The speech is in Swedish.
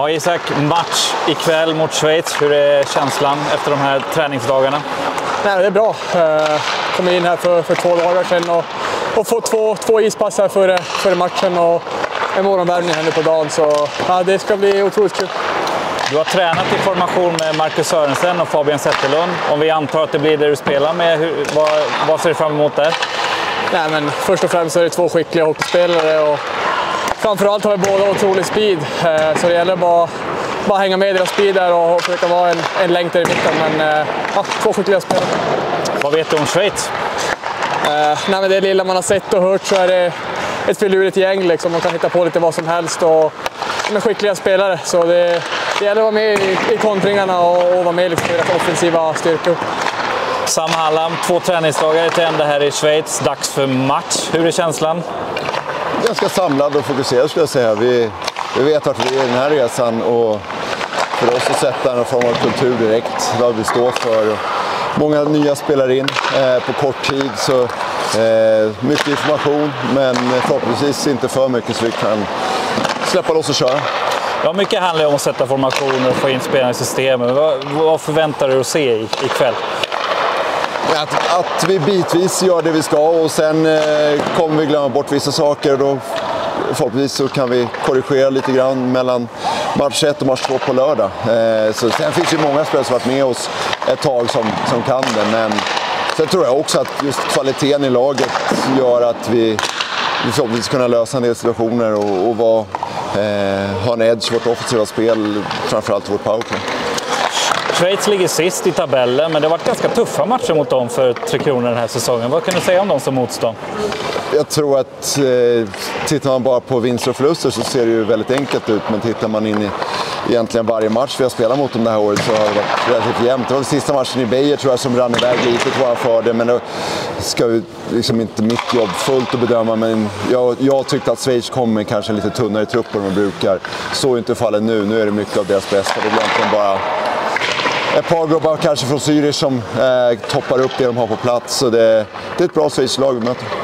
Ja, Isak, match ikväll mot Schweiz. Hur är känslan efter de här träningsdagarna? Nej, det är bra. Jag kom in här för, för två dagar sedan och, och fått två, två ispass här före, före matchen och en morgonvärmning här nu på dagen. Så ja, det ska bli otroligt kul. Du har tränat i formation med Marcus Sörensen och Fabian Zetterlund. Om vi antar att det blir det du spelar med, hur, vad, vad ser du fram emot där? Nej, men först och främst är det två skickliga hockeyspelare och framförallt har vi båda otrolig speed. Eh, så det gäller bara bara hänga med i deras speed där och försöka vara en, en länk där i mitten. Men eh, ja, två skickliga spelare. Vad vet du om Schweiz? Eh, nej, det lilla man har sett och hört så är det ett finurligt gäng. Liksom. De kan hitta på lite vad som helst. Och, är skickliga spelare, så det, det gäller att vara med i, i kontringarna och, och vara med liksom, i deras offensiva styrkor. Sam Hallam, två träningsdagar till ända här i Schweiz. Dags för match. Hur är känslan? Ganska samlad och fokuserad skulle jag säga. Vi, vi vet vart vi är i den här resan och för oss att sätta någon form av kultur direkt, vad vi står för. Många nya spelar in eh, på kort tid, så eh, mycket information men förhoppningsvis inte för mycket så vi kan släppa loss och köra. Ja, mycket handlar om att sätta formationer och få in spelarna i systemet. Vad, vad förväntar du dig att se ikväll? Att, att vi bitvis gör det vi ska och sen eh, kommer vi glömma bort vissa saker. Och då, förhoppningsvis så kan vi korrigera lite grann mellan match 1 och match 2 på lördag. Eh, så sen finns det ju många spelare som varit med oss ett tag som, som kan det. Men sen tror jag också att just kvaliteten i laget gör att vi, vi förhoppningsvis kunna lösa en del situationer och, och vara, eh, ha en edge i vårt offensiva spel, framförallt i vårt powerplay. Schweiz ligger sist i tabellen, men det har varit ganska tuffa matcher mot dem för Tre Kronor den här säsongen. Vad kan du säga om dem som motstånd? Jag tror att eh, tittar man bara på vinster och förluster så ser det ju väldigt enkelt ut. Men tittar man in i egentligen varje match vi har spelat mot dem det här året så har det varit relativt jämnt. Det var den sista matchen i Beijer tror jag som rann iväg lite till våra fördel. Men det ska ju liksom inte mitt jobb fullt att bedöma. Men jag, jag tyckte att Schweiz kom med kanske lite tunnare trupp än de brukar. Så är inte fallet nu. Nu är det mycket av deras bästa. Det är egentligen bara ett par gubbar kanske från Zürich som eh, toppar upp det de har på plats. Så det, det är ett bra Schweiz-lag vi möter.